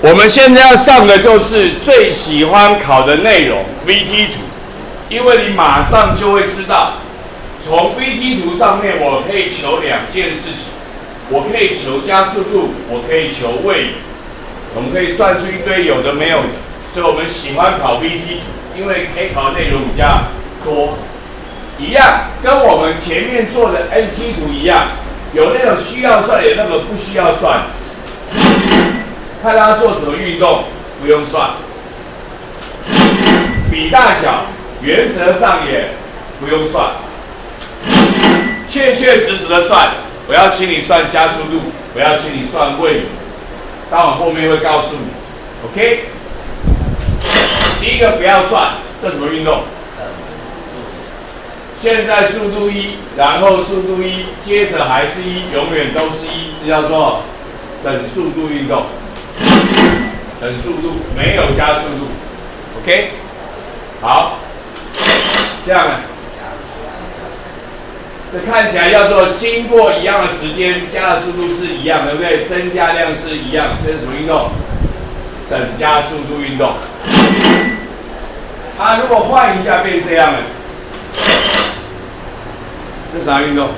我们现在要上的就是最喜欢考的内容 VT 图，因为你马上就会知道，从 VT 图上面我可以求两件事情，我可以求加速度，我可以求位移，我们可以算出一堆有的没有的，所以我们喜欢考 VT 图，因为可以考的内容比较多，一样跟我们前面做的 NT 图一样，有那种需要算，有那个不需要算。看他做什么运动，不用算。比大小，原则上也不用算。确确实实的算，我要请你算加速度，我要请你算位移。待会后面会告诉你，OK？第一个不要算，这什么运动？现在速度一，然后速度一，接着还是一，永远都是一，这叫做等速度运动。等速度没有加速度，OK，好，这样呢，这看起来叫做经过一样的时间，加的速度是一样，对不对？增加量是一样，这是什么运动？等加速度运动。啊，如果换一下变这样了，这啥运动？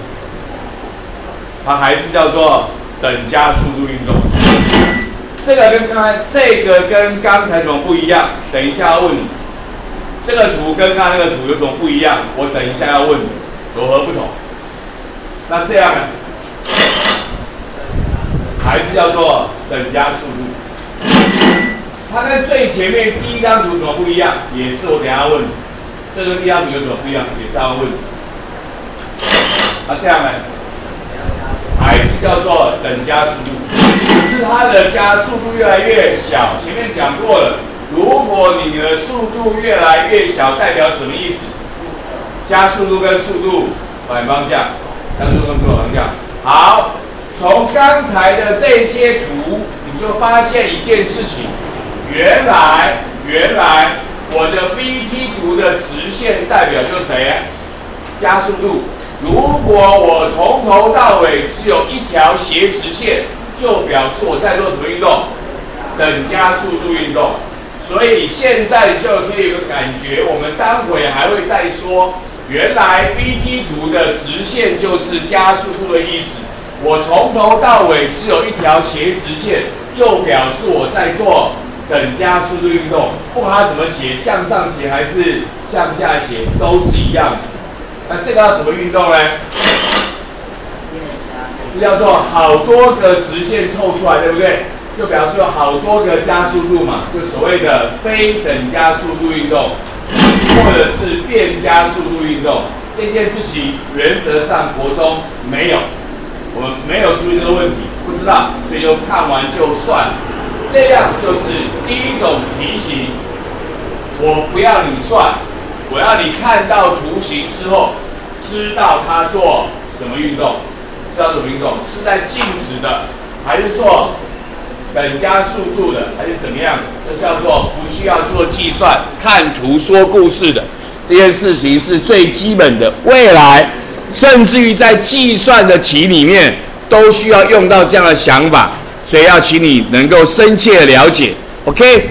它还是叫做等加速度运动。这个跟刚才这个跟刚才怎么不一样？等一下要问你，这个图跟刚才那个图有什么不一样？我等一下要问你，有何不同？那这样呢？还是叫做等加速度？它跟最前面第一张图什么不一样？也是我等下问你，这个第一张图有什么不一样？也是要问你。那这样呢？叫做等加速度？可是它的加速度越来越小。前面讲过了，如果你的速度越来越小，代表什么意思？加速度跟速度反方向，加速度跟速度反方向。好，从刚才的这些图，你就发现一件事情：原来，原来我的 VT 图的直线代表就是谁？加速度。如果我从头到尾只有一条斜直线，就表示我在做什么运动？等加速度运动。所以现在就可以有个感觉，我们待会还会再说，原来 VT 图的直线就是加速度的意思。我从头到尾只有一条斜直线，就表示我在做等加速度运动。不管它怎么写，向上写还是向下写，都是一样。那这个要什么运动呢？这叫做好多个直线凑出来，对不对？就表示有好多个加速度嘛，就所谓的非等加速度运动，或者是变加速度运动。这件事情原则上国中没有，我们没有注意这个问题，不知道，所以就看完就算。这样就是第一种题型，我不要你算。我要你看到图形之后，知道它做什么运动，知道什么运动是在静止的，还是做等加速度的，还是怎么样？这叫做不需要做计算，看图说故事的这件事情是最基本的。未来甚至于在计算的题里面都需要用到这样的想法，所以要请你能够深切了解。OK。